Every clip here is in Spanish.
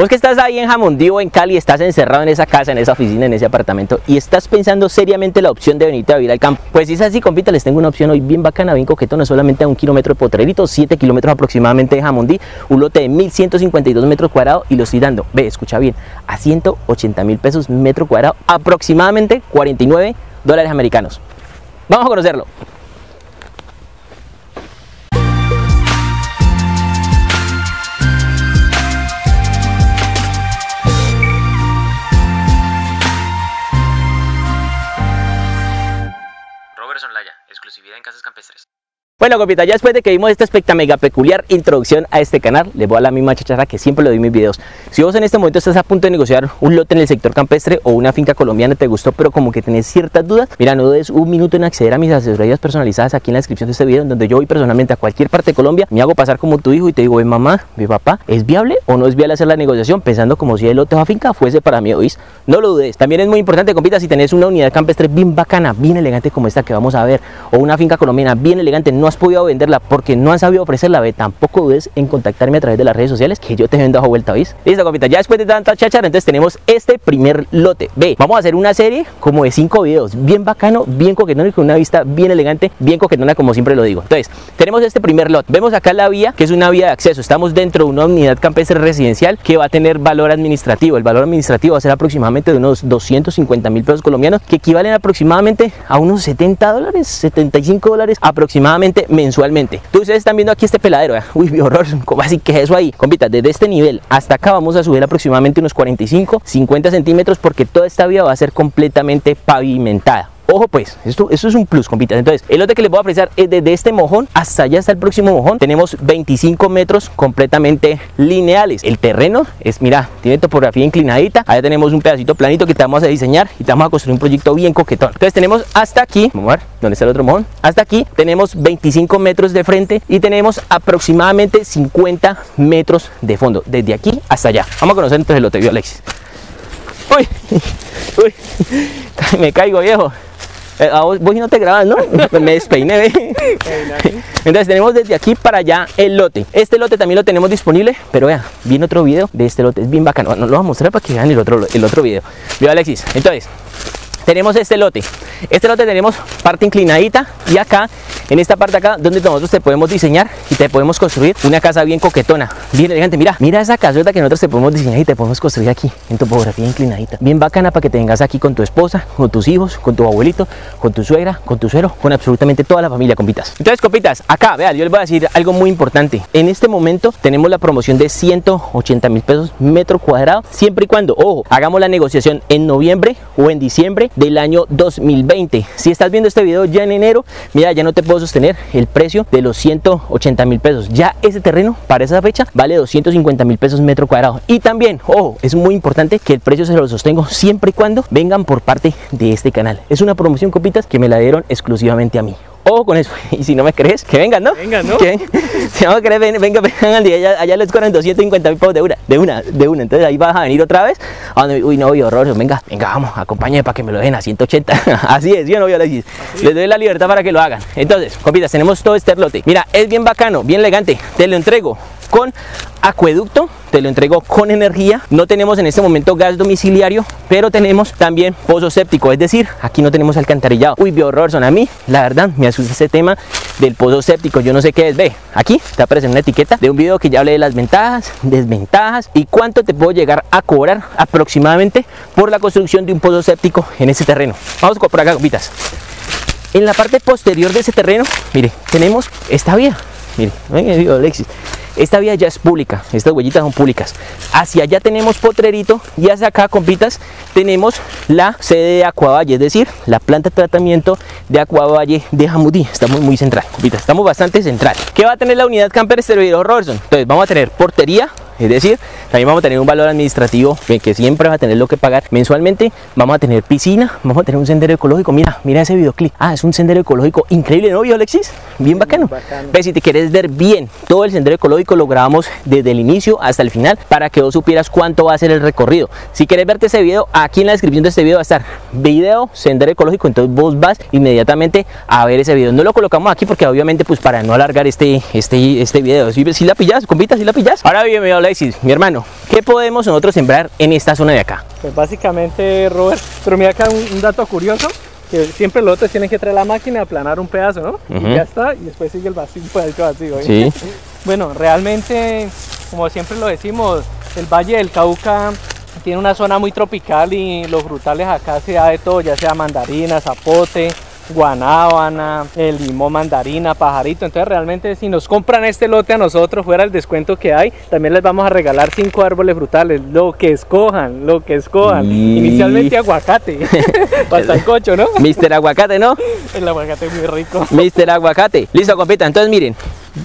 Vos que estás ahí en Jamundí o en Cali, estás encerrado en esa casa, en esa oficina, en ese apartamento y estás pensando seriamente la opción de venirte a vivir al campo. Pues si es así, compita, les tengo una opción hoy bien bacana, bien coquetona, solamente a un kilómetro de Potrerito, 7 kilómetros aproximadamente de Jamundí, un lote de 1152 metros cuadrados y lo estoy dando, ve, escucha bien, a 180 mil pesos metro cuadrado, aproximadamente 49 dólares americanos. Vamos a conocerlo. En casas campestres. Bueno, compita, ya después de que vimos esta espectacular mega peculiar introducción a este canal, les voy a la misma chachara que siempre le doy en mis videos. Si vos en este momento estás a punto de negociar un lote en el sector campestre o una finca colombiana te gustó, pero como que tenés ciertas dudas, mira, no dudes un minuto en acceder a mis asesorías personalizadas aquí en la descripción de este video, en donde yo voy personalmente a cualquier parte de Colombia, me hago pasar como tu hijo y te digo, ven mamá, mi papá, ¿es viable o no es viable hacer la negociación pensando como si el lote o finca fuese para mí, ¿oís? No lo dudes. También es muy importante, compita, si tenés una unidad campestre bien bacana, bien elegante como esta que vamos a ver, o una finca colombiana bien elegante, no has podido venderla porque no han sabido ofrecerla, ve, tampoco dudes en contactarme a través de las redes sociales que yo te vendo a vuelta, ¿veis? Listo, compita, ya después de tanta chachara, entonces tenemos este primer lote. Ve, vamos a hacer una serie como de cinco videos, bien bacano, bien coquetón con una vista bien elegante, bien coquetona como siempre lo digo. Entonces, tenemos este primer lote. Vemos acá la vía, que es una vía de acceso. Estamos dentro de una unidad campestre residencial que va a tener valor administrativo. El valor administrativo va a ser aproximadamente de unos 250 mil pesos colombianos, que equivalen aproximadamente a unos 70 dólares, 75 dólares aproximadamente mensualmente. Tú ustedes están viendo aquí este peladero, ¿eh? uy, mi horror, ¿cómo así que es eso ahí? Compita, desde este nivel hasta acá vamos a subir aproximadamente unos 45, 50 centímetros porque toda esta vía va a ser completamente pavimentada. Ojo pues, esto, esto es un plus, compitas. Entonces, el lote que les voy a ofrecer es desde este mojón hasta allá hasta el próximo mojón. Tenemos 25 metros completamente lineales. El terreno es, mira, tiene topografía inclinadita. Allá tenemos un pedacito planito que te vamos a diseñar y te vamos a construir un proyecto bien coquetón. Entonces tenemos hasta aquí, vamos a ver, ¿dónde está el otro mojón? Hasta aquí tenemos 25 metros de frente y tenemos aproximadamente 50 metros de fondo. Desde aquí hasta allá. Vamos a conocer entonces el lote, Alexis. Uy, uy, me caigo viejo. Eh, a vos, vos no te grabas, ¿no? Me despeiné, ¿ve? Entonces tenemos desde aquí para allá el lote. Este lote también lo tenemos disponible, pero vea, viene otro video de este lote, es bien bacano. No lo voy a mostrar para que vean el otro, el otro video. Vio Alexis. Entonces, tenemos este lote. Este lote tenemos parte inclinadita y acá, en esta parte acá, donde nosotros te podemos diseñar y te podemos construir una casa bien coquetona, bien elegante. Mira, mira esa casota que nosotros te podemos diseñar y te podemos construir aquí, en topografía inclinadita. Bien bacana para que te vengas aquí con tu esposa, con tus hijos, con tu abuelito, con tu suegra, con tu suero, con absolutamente toda la familia, compitas. Entonces, compitas, acá, vean, yo les voy a decir algo muy importante. En este momento tenemos la promoción de 180 mil pesos metro cuadrado, siempre y cuando, ojo, hagamos la negociación en noviembre o en diciembre del año 2020. Si estás viendo este video ya en enero, mira, ya no te puedo sostener el precio de los 180 mil pesos. Ya ese terreno para esa fecha vale 250 mil pesos metro cuadrado. Y también, ojo, es muy importante que el precio se lo sostengo siempre y cuando vengan por parte de este canal. Es una promoción, copitas, que me la dieron exclusivamente a mí. Ojo con eso. Y si no me crees, que vengan, ¿no? Vengan, ¿no? Si no me crees, venga, venga, vengan al día. Allá, allá les cobran 250 mil pesos de una, de una, de una. Entonces ahí vas a venir otra vez. A donde, uy, no, horror. Venga, venga, vamos, acompáñame para que me lo den a 180. Así es, yo no voy a decir. Les doy la libertad para que lo hagan. Entonces, compitas, tenemos todo este lote. Mira, es bien bacano, bien elegante. Te lo entrego con acueducto, te lo entrego con energía. No tenemos en este momento gas domiciliario, pero tenemos también pozo séptico, es decir, aquí no tenemos alcantarillado. Uy, son a mí, la verdad, me asusta ese tema del pozo séptico. Yo no sé qué es. Ve, aquí te aparece una etiqueta de un video que ya hablé de las ventajas, desventajas y cuánto te puedo llegar a cobrar aproximadamente por la construcción de un pozo séptico en ese terreno. Vamos por acá, copitas. En la parte posterior de ese terreno, mire, tenemos esta vía. Mire, Alexis. Esta vía ya es pública, estas huellitas son públicas. Hacia allá tenemos Potrerito y hacia acá, compitas, tenemos la sede de Acuavalle, es decir, la planta de tratamiento de Acuavalle de Jamudí. Estamos muy central, compitas, estamos bastante central. ¿Qué va a tener la unidad camper esteroideo Robertson? Entonces, vamos a tener portería, es decir, también vamos a tener un valor administrativo que siempre va a tener lo que pagar mensualmente. Vamos a tener piscina, vamos a tener un sendero ecológico. Mira, mira ese videoclip. Ah, es un sendero ecológico increíble, ¿no, Alexis? Bien bacano. bacano. Ve, si te quieres ver bien todo el sendero ecológico, lo grabamos desde el inicio hasta el final para que vos supieras cuánto va a ser el recorrido. Si quieres verte ese video, aquí en la descripción de este video va a estar video sendero ecológico. Entonces vos vas inmediatamente a ver ese video. No lo colocamos aquí porque obviamente pues para no alargar este, este, este video. Si, si la pillas, compita, si la pillas. Ahora bien, mi Alexis Alexis, mi hermano, ¿qué podemos nosotros sembrar en esta zona de acá? Pues básicamente, Robert, pero mira acá un, un dato curioso, que siempre los otros tienen que traer la máquina, aplanar un pedazo, ¿no? Y ya está, y después sigue el vacío, un pedacito vacío. ¿eh? Sí. Bueno, realmente, como siempre lo decimos, el Valle del Cauca tiene una zona muy tropical y los frutales acá se da de todo, ya sea mandarina, zapote, guanábana, el limón, mandarina, pajarito. Entonces realmente si nos compran este lote a nosotros, fuera el descuento que hay, también les vamos a regalar cinco árboles frutales, lo que escojan, lo que escojan. Y- Inicialmente aguacate, sancocho, ¿no? Mister Aguacate, ¿no? El aguacate es muy rico. Mister Aguacate. Listo, compita. Entonces, miren,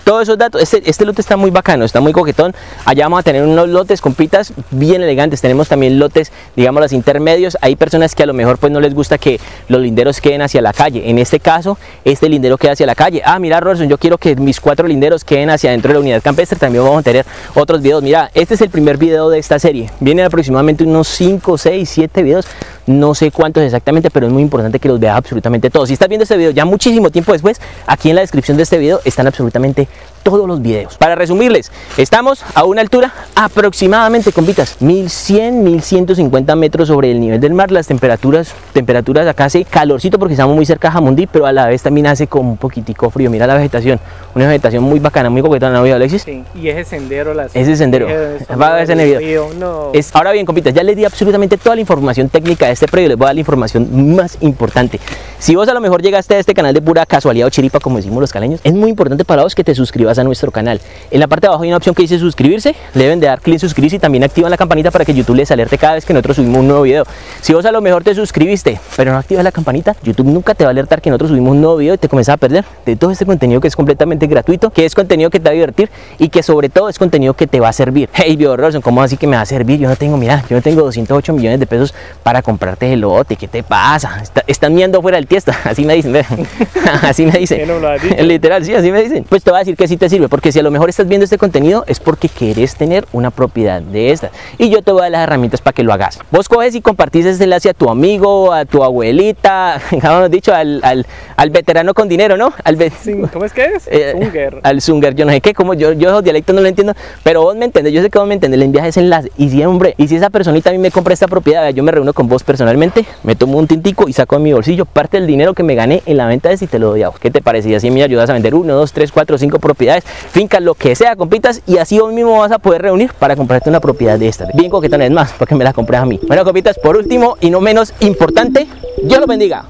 todos esos datos. Este, este lote está muy bacano, está muy coquetón. Allá vamos a tener unos lotes, compitas, bien elegantes. Tenemos también lotes, digamos, los intermedios. Hay personas que a lo mejor pues no les gusta que los linderos queden hacia la calle. En este caso, este lindero queda hacia la calle. Ah, mira, Robertson, yo quiero que mis cuatro linderos queden hacia dentro de la unidad campestre. También vamos a tener otros videos. Mira, este es el primer video de esta serie. Vienen aproximadamente unos 5, 6, 7 videos. No sé cuántos exactamente, pero es muy importante que los veas absolutamente todos. Si estás viendo este video ya muchísimo tiempo después, aquí en la descripción de este video están absolutamente todos los videos. Para resumirles, estamos a una altura aproximadamente, compitas, 1100, 1150 metros sobre el nivel del mar. Las temperaturas, temperaturas acá hace calorcito porque estamos muy cerca de Jamundí, pero a la vez también hace como un poquitico frío. Mira la vegetación, una vegetación muy bacana, muy coquetona, ¿no, Alexis? Sí, y ese sendero, las Ese sendero. Va a ver en el video. No. Es, ahora bien, compitas, ya les di absolutamente toda la información técnica de este predio. Les voy a dar la información más importante. Si vos a lo mejor llegaste a este canal de pura casualidad o chiripa, como decimos los caleños, es muy importante para vos que te suscribas a nuestro canal. En la parte de abajo hay una opción que dice suscribirse. Deben de dar clic en suscribirse y también activan la campanita para que YouTube les alerte cada vez que nosotros subimos un nuevo video. Si vos a lo mejor te suscribiste, pero no activas la campanita, YouTube nunca te va a alertar que nosotros subimos un nuevo video y te comienzas a perder de todo este contenido que es completamente gratuito, que es contenido que te va a divertir y que sobre todo es contenido que te va a servir. Hey, Bio Robson, ¿cómo así que me va a servir? Yo no tengo, mira, yo no tengo 208 millones de pesos para comprarte el lote. ¿Qué te pasa? Está- están miendo fuera del Así me dicen, ve. así me dicen. Literal, sí, así me dicen. Pues te voy a decir que sí te sirve, porque si a lo mejor estás viendo este contenido es porque querés tener una propiedad de estas. Y yo te voy a dar las herramientas para que lo hagas. Vos coges y compartís este enlace a tu amigo, a tu abuelita, hemos dicho, al, al, al veterano con dinero, ¿no? Al Sí, ¿Cómo es que es? eh, Unger. al Zunger, yo no sé qué, como yo, yo esos dialectos no lo entiendo, pero vos me entendés, yo sé que vos me entendés, le envías ese enlace y siempre, y si esa personita a mí me compra esta propiedad, yo me reúno con vos personalmente, me tomo un tintico y saco de mi bolsillo parte del dinero que me gané en la venta de y te lo doy a vos. ¿Qué te parece? Y así me ayudas a vender uno, dos, tres, cuatro, cinco propiedades, fincas, lo que sea, compitas, y así vos mismo vas a poder reunir para comprarte una propiedad de estas. Bien coquetones más, porque me la compré a mí. Bueno, compitas, por último y no menos importante, Dios los bendiga.